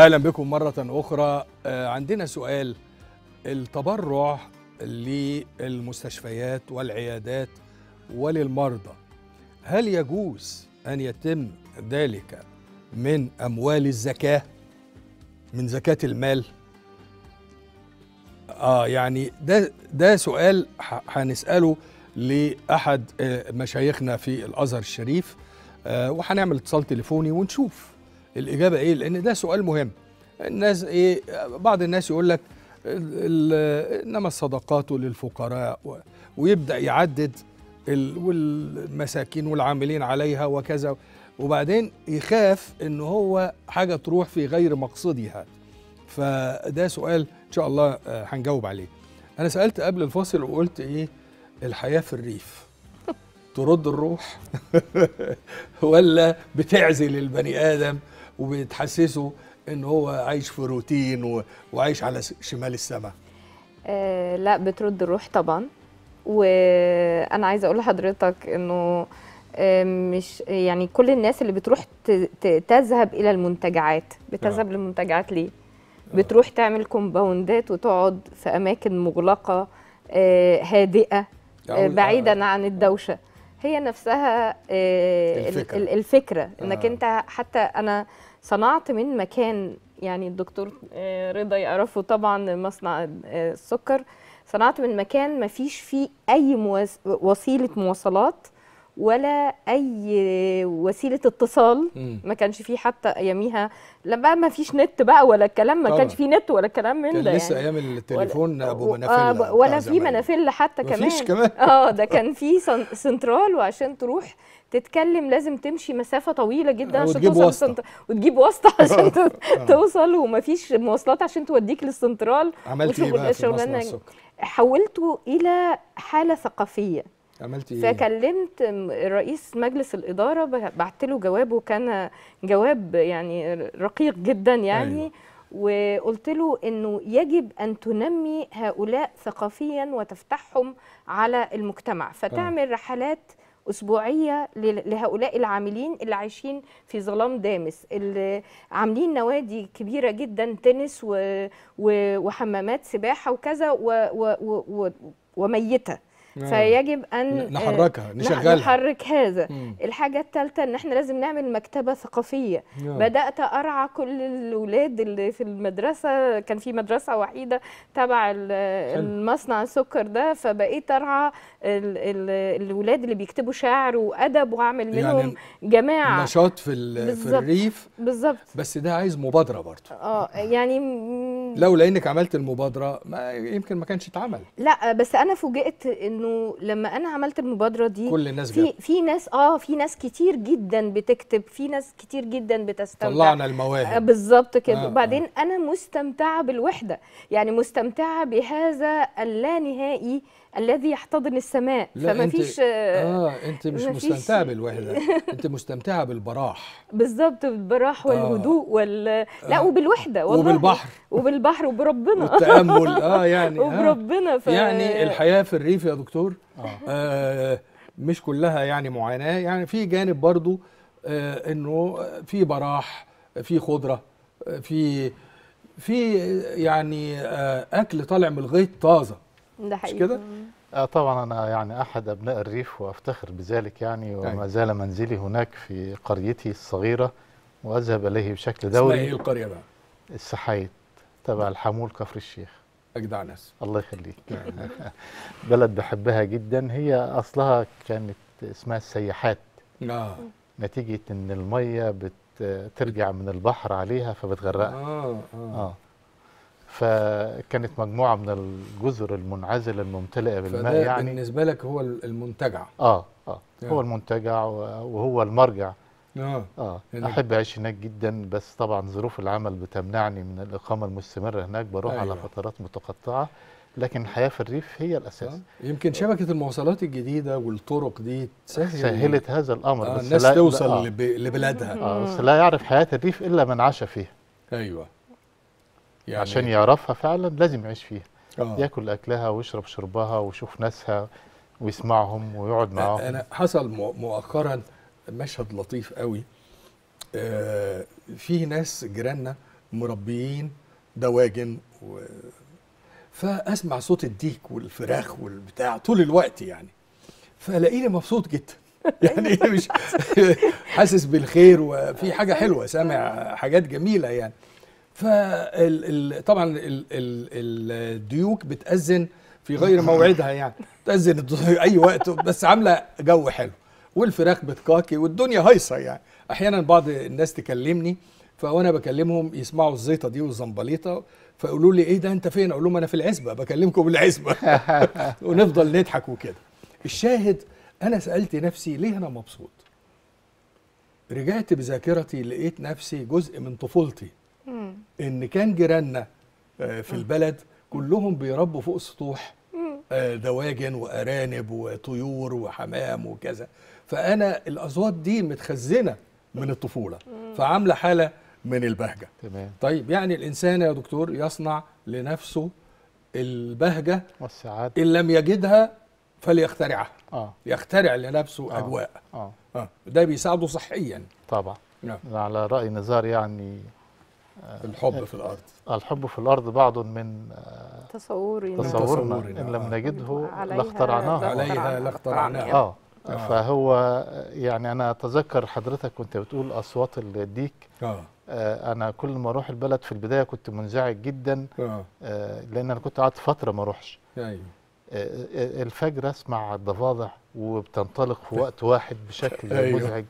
أهلا بكم مرة أخرى. آه، عندنا سؤال. التبرع للمستشفيات والعيادات وللمرضى هل يجوز أن يتم ذلك من أموال الزكاة من زكاة المال؟ آه يعني ده ده سؤال هنسأله لأحد آه، مشايخنا في الأزهر الشريف. آه، وهنعمل اتصال تليفوني ونشوف. الإجابة إيه؟ لأن ده سؤال مهم. الناس إيه؟ بعض الناس يقول لك إنما الصدقات للفقراء ويبدأ يعدد ال- والمساكين والعاملين عليها وكذا. وبعدين يخاف إن هو حاجة تروح في غير مقصدها. فده سؤال إن شاء الله آه، هنجاوب عليه. أنا سألت قبل الفاصل وقلت إيه؟ الحياة في الريف. ترد الروح؟ ولا بتعزل البني آدم؟ وبتحسسه إن هو عايش في روتين وعايش على شمال السماء. آه لا بترد الروح طبعا. وأنا عايزة أقول لحضرتك إنه آه، مش يعني كل الناس اللي بتروح تذهب إلى المنتجعات. بتذهب للمنتجعات ليه؟ بتروح تعمل كومباوندات وتقعد في أماكن مغلقة آه، هادئة آه، بعيدا عن الدوشة. هي نفسها آه، ال- الفكرة. ال- الفكرة. إنك آه. أنت حتى أنا صنعت من مكان يعني الدكتور آه، رضا يعرفه طبعا مصنع آه، السكر صنعت من مكان ما فيش فيه أي وسيلة مواصلات. ولا أي وسيلة اتصال مم. ما كانش فيه حتى أياميها لا بقى ما فيش نت بقى ولا الكلام ما طبعا. كانش فيه نت ولا كلام من كان ده لسه يعني أيام التليفون أبو و- منافله آه، ولا في زمان. منافل حتى كمان مفيش كمان. آه ده كان في سن- سنترال وعشان تروح تتكلم لازم تمشي مسافة طويلة جدا آه، عشان وتجيب توصل. للسنترال وتجيب واسطة عشان ت- توصل ومفيش مواصلات عشان توديك للسنترال عملت إيه بقى في حولته إلى حالة ثقافية عملت إيه؟ فكلمت رئيس مجلس الإدارة ب- بعت له جواب وكان جواب يعني رقيق جدا يعني وقلت له إنه يجب أن تنمي هؤلاء ثقافيا وتفتحهم على المجتمع. فتعمل رحلات أسبوعية لهؤلاء العاملين اللي عايشين في ظلام دامس اللي عاملين نوادي كبيرة جدا تنس و... و... وحمامات سباحة وكذا و... و... و... وميتة. آه. فيجب أن ن- نحركها، نح- نشغلها. نحرك هذا. مم. الحاجة الثالثه إن إحنا لازم نعمل مكتبة ثقافية. آه. بدأت أرعى كل الأولاد اللي في المدرسة. كان في مدرسة وحيدة تبع ال- المصنع السكر ده فبقيت أرعى ال- ال- الأولاد اللي بيكتبوا شعر وأدب وأعمل منهم يعني جماعة. نشاط في في. الريف. بالظبط. بس ده عايز مبادرة برضه. آه يعني لو لأنك عملت المبادرة ما يمكن ما كانش اتعمل. لا بس أنا فوجئت انه لما أنا عملت المبادرة دي كل الناس في في ناس آه في ناس كتير جدا بتكتب في ناس كتير جدا بتستمتع. طلعنا آه، المواهب بالظبط كده. آه، وبعدين أنا مستمتعة بالوحدة يعني مستمتعة بهذا اللانهائي الذي يحتضن السماء. لا فما انت فيش آه أنت مش مستمتعه بالوحده أنت مستمتعه بالبراح. بالظبط بالبراح والهدوء وال لا وبالوحدة والله. وبالبحر. وبالبحر وبربنا. والتأمل. آه يعني آه. وبربنا ف... يعني الحياة في الريف يا دكتور. آه مش كلها يعني معاناة. يعني في جانب برضو آه إنه في براح في خضرة آه، في في يعني آه أكل طالع من الغيط طازة. ده مش حقيقي. كده؟ آه طبعا أنا يعني أحد أبناء الريف وأفتخر بذلك يعني وما أيوة. زال منزلي هناك في قريتي الصغيرة وأذهب إليه بشكل اسمها إيه دوري القرية بقى؟ السحايد تبع الحمول كفر الشيخ. أجدع ناس. الله يخليك. بلد بحبها جدا. هي أصلها كانت اسمها السياحات. آه نتيجة إن المية بترجع من البحر عليها فبتغرقها. آه آه. آه. فكانت مجموعة من الجزر المنعزلة الممتلئة بالماء يعني. بالنسبة لك هو المنتجع. آه آه. آه. هو المنتجع وهو المرجع. آه. آه. يعني- أحب أعيش هناك جدا بس طبعا ظروف العمل بتمنعني من الإقامة المستمرة هناك. بروح أيوة. على فترات متقطعة لكن الحياة في الريف هي الأساس. آه. يمكن شبكة المواصلات الجديدة والطرق دي تسهل سهلت هذا الأمر آه بس الناس توصل آه. لب- لبلادها. آه بس لا يعرف حياة الريف إلا من عاش فيها. أيوه. يعني عشان يعرفها فعلا لازم يعيش فيها. آه. ياكل أكلها ويشرب شربها ويشوف ناسها ويسمعهم ويقعد معاهم. أنا حصل مؤ- مؤخرا مشهد لطيف قوي. آه، في ناس جيراننا مربيين دواجن و... فأسمع صوت الديك والفراخ والبتاع طول الوقت يعني. فلاقيني مبسوط جدا. يعني مش حاسس بالخير وفي حاجة حلوة سامع حاجات جميلة يعني. فطبعا الديوك بتأذن في غير موعدها يعني. تأذن الض- أي وقت بس عاملة جو حلو. والفراخ بتكاكي والدنيا هايصة يعني. أحيانا بعض الناس تكلمني فوانا بكلمهم يسمعوا الزيطة دي والزنبليطة فيقولوا لي إيه ده أنت فين؟ أقول لهم أنا في العزبة بكلمكم بالعزبة. ونفضل نضحك وكده. الشاهد أنا سألت نفسي ليه أنا مبسوط؟ رجعت بذاكرتي لقيت نفسي جزء من طفولتي. إن كان جيراننا آه، في البلد كلهم بيربوا فوق السطوح آه، دواجن وأرانب وطيور وحمام وكذا. فأنا الأصوات دي متخزنة من الطفولة فعاملة حالة من البهجة. تمام. طيب يعني الإنسان يا دكتور يصنع لنفسه البهجة والسعادة. إن لم يجدها فليخترعها. آه. يخترع لنفسه آه. أجواء. آه. آه. ده بيساعده صحيا. طبعا. نعم. على رأي نزار يعني الحب في الأرض. الحب في الأرض بعض من آه، تصورنا. تصورنا، إن لم آه. نجده عليها لاخترعناه عليها لاخترعناها آه. آه. فهو يعني أنا أتذكر حضرتك كنت بتقول أصوات الديك. آه. آه، أنا كل ما أروح البلد في البداية كنت منزعج جدا. آه. آه، لأن أنا كنت قعدت فترة ما اروحش أيوه. آه، آه، الفجر أسمع الضفادع وبتنطلق في وقت واحد بشكل أيوه. مزعج.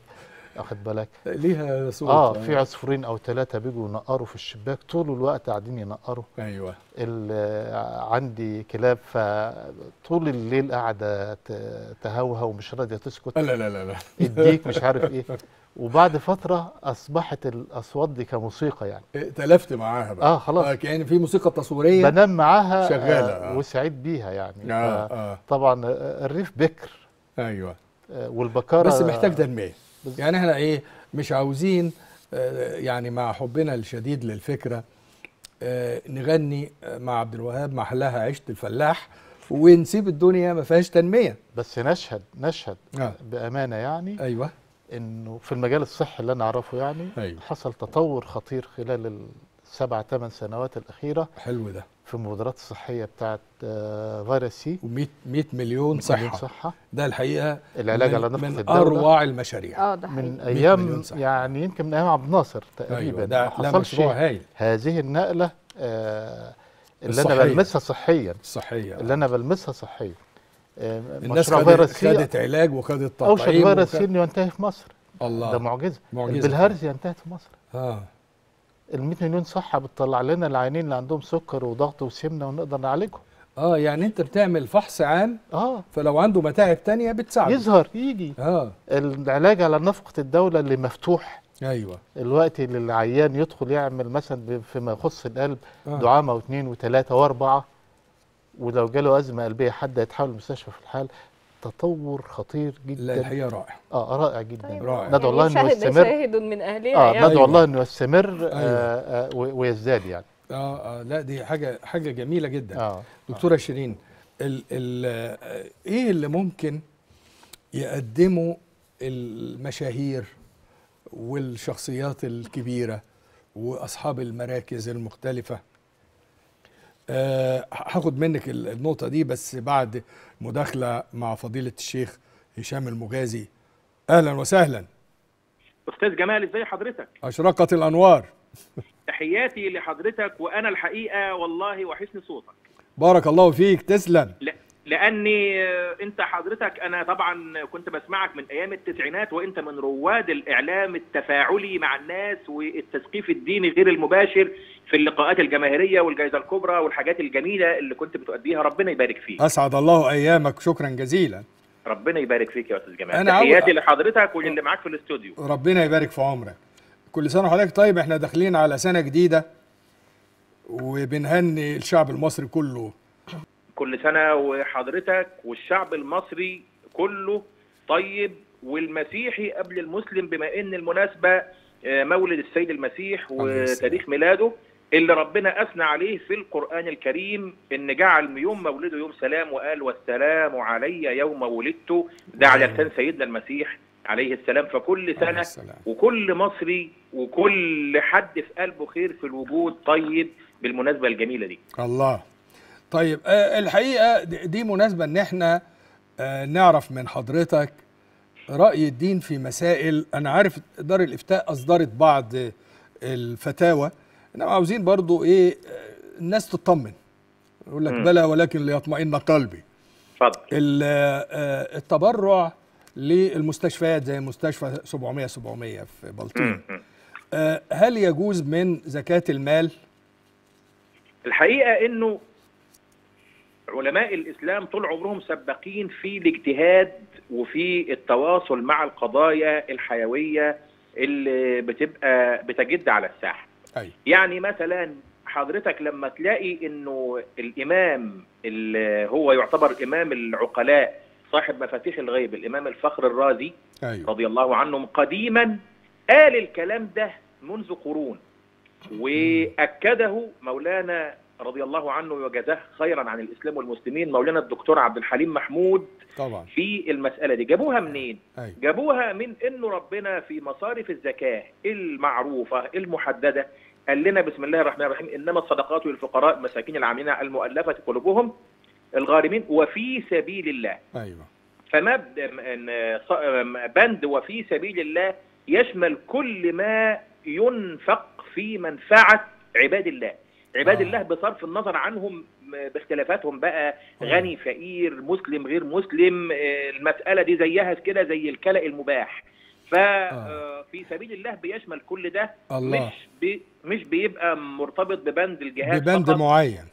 واخد بالك؟ ليها صوت آه في عصفورين أو ثلاثة بيجوا ينقروا في الشباك. طول الوقت قاعدين ينقروا. أيوه. عندي كلاب فطول الليل قاعدة تهوهو ومش راضية تسكت. لا لا لا لا. الديك مش عارف إيه. وبعد فترة أصبحت الأصوات دي كموسيقى يعني. ائتلفت معاها بقى. آه خلاص. آه كأن في موسيقى تصويرية بنام معاها آه آه. وسعيد بيها يعني. آه آه. طبعا آه، الريف بكر. أيوه. آه، والبكارة بس محتاج تنمية. يعني إحنا إيه مش عاوزين آه، يعني مع حبنا الشديد للفكرة آه، نغني مع عبد الوهاب محلاها عيشه الفلاح ونسيب الدنيا ما فيهاش تنمية بس نشهد نشهد آه. بأمانة يعني أيوه إنه في المجال الصحي اللي أنا أعرفه يعني أيوة. حصل تطور خطير خلال السبع ثمان سنوات الأخيرة حلو ده. في المبادرات الصحيه بتاعت آه، فيروس سي. و100 100 مليون مليون صحة. صحة. ده الحقيقة العلاج من على نفقة من الدولة. أروع المشاريع. آه ده من حقيقي. مليون أيام. يعني يمكن من أيام عبد الناصر تقريبا. أيوه ده ما لا حصلش مشروع هايل. هذه النقلة آه، اللي الصحية. أنا بلمسها صحيا. صحية. اللي أنا بلمسها صحيا. آه، الناس خدت, فيروس خدت علاج وخدت أوشك تطعيم فيروس وخد- سي إنه ينتهي في مصر. الله. ده معجزة. معجزة. البلهارسيا انتهت في مصر. آه. ال 100 مليون صحة بتطلع لنا العيانين اللي عندهم سكر وضغط وسمنة ونقدر نعالجهم. آه يعني أنت بتعمل فحص عام آه. فلو عنده متاعب تانية بتساعده. يظهر يجي. آه. العلاج على نفقة الدولة اللي مفتوح. أيوه. الوقت اللي العيان يدخل يعمل مثلا فيما يخص القلب آه. دعامه واثنين وثلاثة وأربعة ولو جاله أزمة قلبية حد يتحول المستشفى في الحال. تطور خطير لا جدا الحقيقة رائع آه رائع جدا طيب. رائع. ندعو الله إنه شاهد يستمر شاهد من اهلها آه يعني ندعو أيوة. الله إنه يستمر آه أيوة. آه ويزداد يعني آه آه لا دي حاجة حاجة جميلة جدا آه دكتورة شيرين ال ال آه، إيه اللي ممكن يقدمه المشاهير والشخصيات الكبيرة وأصحاب المراكز المختلفة آه، هاخد منك ال- النقطة دي بس بعد مداخلة مع فضيلة الشيخ هشام المغازي. أهلا وسهلا. أستاذ جمال ازي حضرتك؟ أشرقت الأنوار. تحياتي لحضرتك وأنا الحقيقة والله وحسن صوتك. بارك الله فيك. تسلم. لا. لأني آه، أنت حضرتك أنا طبعا كنت بسمعك من أيام التسعينات وأنت من رواد الإعلام التفاعلي مع الناس والتثقيف الديني غير المباشر في اللقاءات الجماهيرية والجائزة الكبرى والحاجات الجميلة اللي كنت بتؤديها. ربنا يبارك فيك. أسعد الله أيامك. شكرا جزيلا. ربنا يبارك فيك يا أستاذ جمال. تحياتي لحضرتك وللي معاك في الاستوديو. ربنا يبارك في عمرك. كل سنة وحضرتك. طيب إحنا داخلين على سنة جديدة وبنهني الشعب المصري كله. كل سنة وحضرتك والشعب المصري كله طيب والمسيحي قبل المسلم بما إن المناسبة آه، مولد السيد المسيح. وتاريخ ميلاده اللي ربنا أثنى عليه في القرآن الكريم إن جعل يوم مولده يوم سلام وقال والسلام علي يوم ولدت. ده على لسان سيدنا المسيح عليه السلام. فكل سنة السلام. وكل مصري وكل حد في قلبه خير في الوجود طيب بالمناسبة الجميلة دي. الله. طيب آه، الحقيقة دي مناسبة إن إحنا آه، نعرف من حضرتك رأي الدين في مسائل أنا عارف دار الإفتاء أصدرت بعض الفتاوى إنما عاوزين برضو إيه آه، الناس تطمن يقول لك. بلى ولكن ليطمئن قلبي. اتفضل. ال- التبرع للمستشفيات زي مستشفى 700 700 في بلطيم. هل يجوز من زكاة المال؟ الحقيقة إنه علماء الإسلام طول عمرهم سباقين في الاجتهاد وفي التواصل مع القضايا الحيوية اللي بتبقى بتجد على الساحة. أيوة. يعني مثلا حضرتك لما تلاقي إنه الإمام اللي هو يعتبر إمام العقلاء صاحب مفاتيح الغيب الإمام الفخر الرازي أيوه رضي الله عنهم قديما قال الكلام ده منذ قرون وأكده مولانا رضي الله عنه وجزاه خيرا عن الإسلام والمسلمين مولانا الدكتور عبد الحليم محمود طبعا. في المسألة دي. جابوها منين؟ أيوه. جابوها من إنه ربنا في مصارف الزكاة المعروفة المحددة قال لنا بسم الله الرحمن الرحيم إنما الصدقات للفقراء المساكين العاملين المؤلفة قلوبهم الغارمين وفي سبيل الله. أيوه. فمبدا بند وفي سبيل الله يشمل كل ما ينفق في منفعة عباد الله. عباد آه. الله بصرف النظر عنهم باختلافاتهم بقى. آه. غني فقير مسلم غير مسلم آه، المسألة دي زيها كده زي الكلأ المباح. ففي سبيل الله بيشمل كل ده. الله. مش بي مش بيبقى مرتبط ببند الجهاد ببند فقط. معين.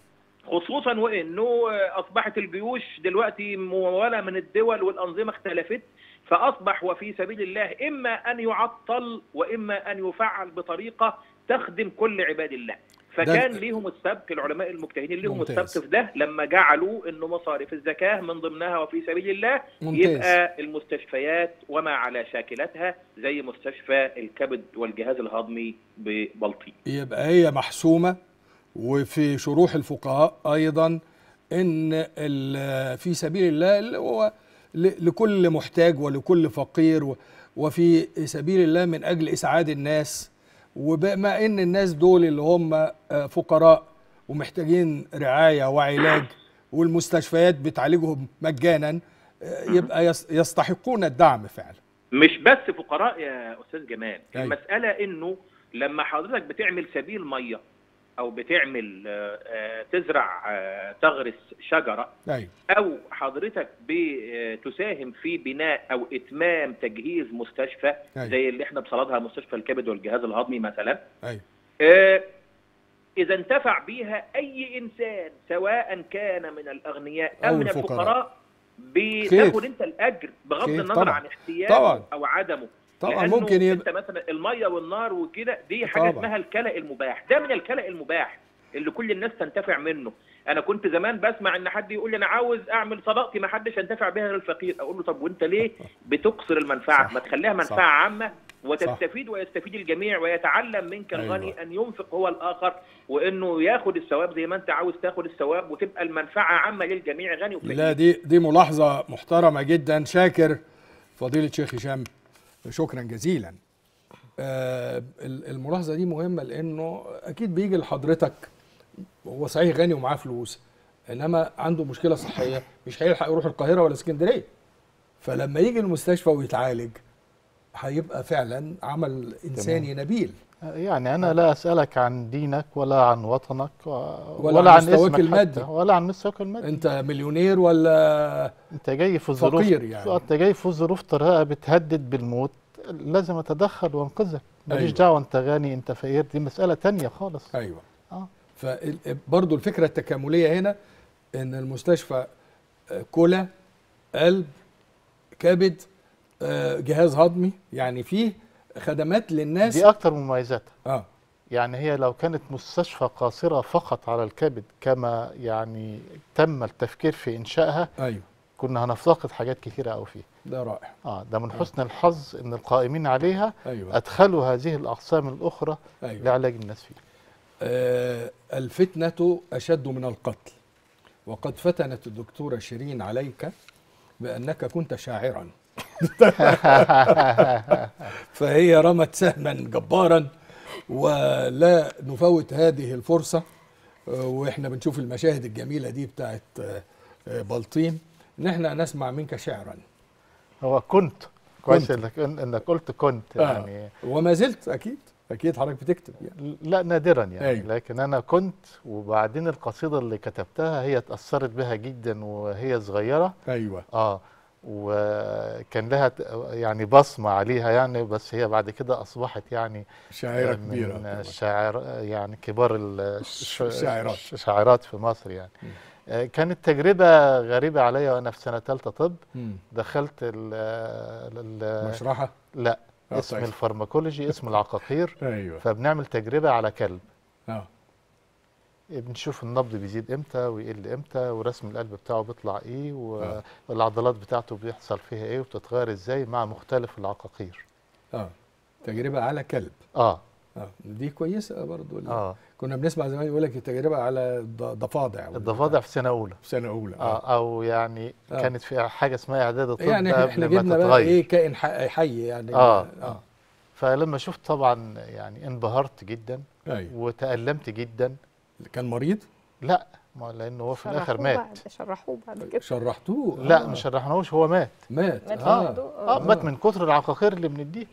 خصوصا وإنه أصبحت الجيوش دلوقتي ممولة من الدول والأنظمة اختلفت. فأصبح وفي سبيل الله إما أن يعطل وإما أن يفعل بطريقة تخدم كل عباد الله. فكان ده- ليهم السبق العلماء المجتهدين ليهم ممتاز. السبق في ده لما جعلوا إنه مصارف الزكاة من ضمنها وفي سبيل الله ممتاز. يبقى المستشفيات وما على شاكلتها زي مستشفى الكبد والجهاز الهضمي ببلطيم يبقى هي محسومة وفي شروح الفقهاء أيضا إن في سبيل الله اللي هو لكل محتاج ولكل فقير وفي سبيل الله من أجل إسعاد الناس وبما إن الناس دول اللي هم آه، فقراء ومحتاجين رعاية وعلاج والمستشفيات بتعالجهم مجانا آه، يبقى يس- يستحقون الدعم فعلا مش بس فقراء يا أستاذ جمال أيوة. المسألة إنه لما حضرتك بتعمل سبيل مية أو بتعمل آه، آه، تزرع آه، تغرس شجرة أيوه أو حضرتك بتساهم في بناء أو إتمام تجهيز مستشفى أيوة. زي اللي إحنا بصددها مستشفى الكبد والجهاز الهضمي مثلا آه، إذا انتفع بها أي إنسان سواء كان من الأغنياء أو, أو من الفقراء. الفقراء بتاخد أنت الأجر بغض النظر طبعاً. عن احتياجه. أو عدمه طبعا ممكن يبقى أنت مثلا المية والنار وكده دي حاجة طبعاً. اسمها الكلأ المباح ده من الكلأ المباح اللي كل الناس تنتفع منه أنا كنت زمان بسمع إن حد يقول لي أنا عاوز أعمل صداقتي ما حدش ينتفع بها غير الفقير أقول له طب وأنت ليه بتقصر المنفعة صح. ما تخليها منفعة صح. عامة وتستفيد ويستفيد الجميع ويتعلم منك أيوة. الغني أن ينفق هو الآخر وإنه ياخد الثواب زي ما أنت عاوز تاخد الثواب وتبقى المنفعة عامة للجميع غني وفقير لا دي دي ملاحظة محترمة جدا شاكر فضيلة شيخ هشام شكرا جزيلا. آه ال- الملاحظة دي مهمة لأنه أكيد بيجي لحضرتك هو صحيح غني ومعاه فلوس إنما عنده مشكلة صحية مش هيلحق يروح القاهرة ولا اسكندرية. فلما يجي المستشفى ويتعالج هيبقى فعلا عمل إنساني نبيل. يعني أنا لا أسألك عن دينك ولا عن وطنك ولا ولا, عن مستواك المادي. ولا عن مستواك المادي أنت مليونير ولا أنت جاي في ظروف فقير يعني. أنت جاي في ظروف طارئة بتهدد بالموت لازم أتدخل وأنقذك ماليش أيوة. دعوة أنت غني أنت فقير دي مسألة تانية خالص أيوه آه. فبرضه الفكرة التكاملية هنا إن المستشفى آه، كلى قلب كبد آه، جهاز هضمي يعني فيه خدمات للناس. دي أكتر من مميزاتها. آه. يعني هي لو كانت مستشفى قاصرة فقط على الكبد كما يعني تم التفكير في إنشائها أيوه. كنا هنفتقد حاجات كتيره قوي فيه ده رائع. آه ده من حسن الحظ إن القائمين عليها أيوه. أدخلوا هذه الأقسام الأخرى أيوه. لعلاج الناس فيه آه الفتنة أشد من القتل. وقد فتنت الدكتورة شيرين عليك بأنك كنت شاعرا. فهي رمت سهما جبارا ولا نفوت هذه الفرصة. آه، وإحنا بنشوف المشاهد الجميلة دي بتاعت آه، آه، بلطيم. إن إحنا نسمع منك شعرا. هو كنت. كويس. انك إنك قلت كنت آه. يعني. وما زلت أكيد. أكيد حضرتك بتكتب يعني. لا نادرا يعني. أيوة. لكن أنا كنت وبعدين القصيدة اللي كتبتها هي اتاثرت بها جدا وهي صغيرة. أيوه. آه. وكان لها يعني بصمة عليها يعني بس هي بعد كده أصبحت يعني شاعرة من كبيرة شاعر يعني كبار الش- الشاعرات. الشاعرات في مصر يعني. آه، كانت تجربة غريبة عليا وأنا في سنة ثالثة طب مم. دخلت ال ال مشرحة لا آه، اسم طيب. الفارماكولوجي اسم العقاقير أيوه فبنعمل تجربة على كلب آه. بنشوف النبض بيزيد إمتى ويقل إمتى ورسم القلب بتاعه بيطلع إيه آه. والعضلات بتاعته بيحصل فيها إيه وبتتغير إزاي مع مختلف العقاقير. آه. تجربة على كلب. آه. آه. دي كويسة برضو آه. كنا بنسمع زمان يقول لك التجربة على ض- ضفادع. ولا الضفادع في سنة أولى. في سنة أولى. آه. أو يعني آه. كانت في حاجة اسمها إعداد الطب يعني إحنا جبنا بقى. إيه كائن حي يعني. آه. آه. فلما شفت طبعا يعني انبهرت جدا أيوه. وتألمت جدا كان مريض؟ لا ما لأنه هو في الآخر مات. بعد شرحوه بعد كده. شرحتوه؟ لا آه. ما شرحناهوش هو مات. مات. مات آه, لوحده. آه مات من كتر العقاقير اللي بنديه.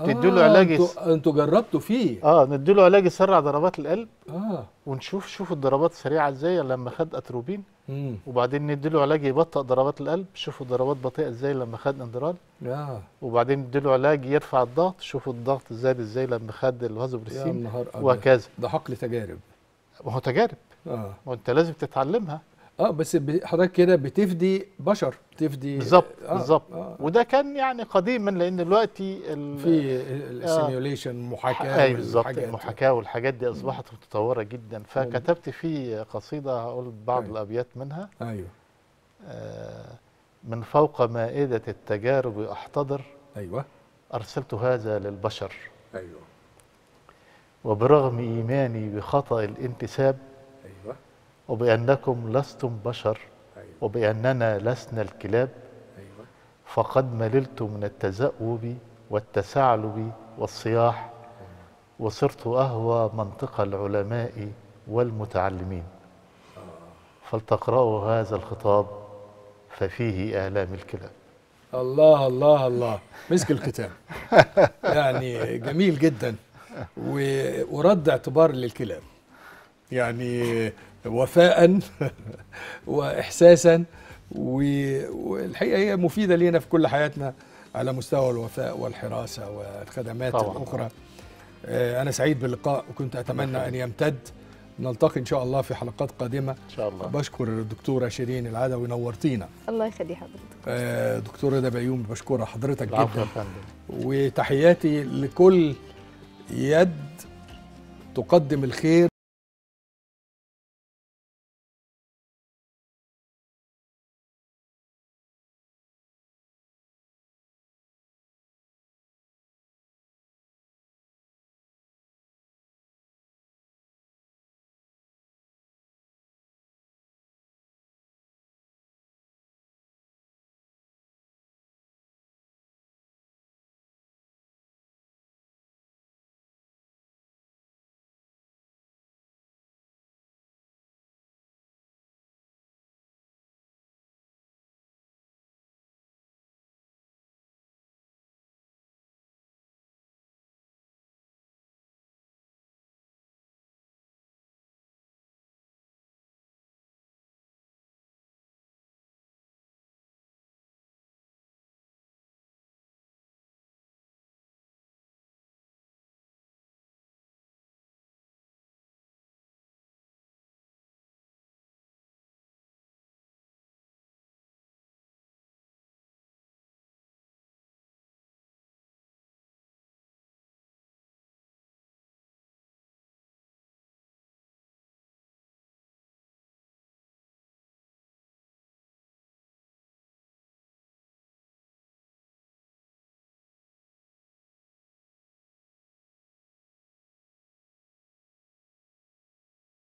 آه. تديله علاج يس- أنتوا أنتوا جربتوا فيه. آه نديله علاج يسرع ضربات القلب. آه. ونشوف شوف الضربات سريعة إزاي لما خد أتروبين. امم وبعدين نديله علاج يبطئ ضربات القلب. شوفوا الضربات بطيئة إزاي لما خد Inderal آه. وبعدين نديله علاج يرفع الضغط. شوفوا الضغط زاد إزاي لما خد الفازوبريسين وهكذا. ده حقل تجارب. ما هو تجارب. آه. وانت لازم تتعلمها. آه بس حضرتك كده بتفدي بشر بتفدي بالظبط آه. بالظبط. آه. وده كان يعني قديما لأن دلوقتي في السيميوليشن محاكاة أي بالظبط. المحاكاة والحاجات دي أصبحت متطورة جدا. فكتبت فيه قصيدة هقول بعض أيوة. الأبيات منها. أيوه. آه، من فوق مائدة التجارب أحتضر. أيوه. أرسلت هذا للبشر. أيوه. وبرغم إيماني بخطأ الانتساب أيوه. وبأنكم لستم بشر أيوه. وبأننا لسنا الكلاب أيوه. فقد مللت من التذأب والتثعلب والصياح وصرت أهوى منطق العلماء والمتعلمين. فلتقرأوا هذا الخطاب ففيه آلام الكلاب. الله الله الله. مسك الختام يعني جميل جدا. ورد اعتبار للكلاب يعني وفاء واحساسا و- والحقيقة هي مفيدة لينا في كل حياتنا على مستوى الوفاء والحراسة والخدمات طبعاً. الأخرى. آه، أنا سعيد باللقاء وكنت أتمنى أن يمتد. نلتقي إن شاء الله في حلقات قادمة. إن شاء الله. بشكر الدكتوره شيرين العدوي نورتينا الله يخلي حضرتك آه، دكتور رضا بيومي بشكر حضرتك العفو يا جدا. فندم. وتحياتي لكل يد تقدم الخير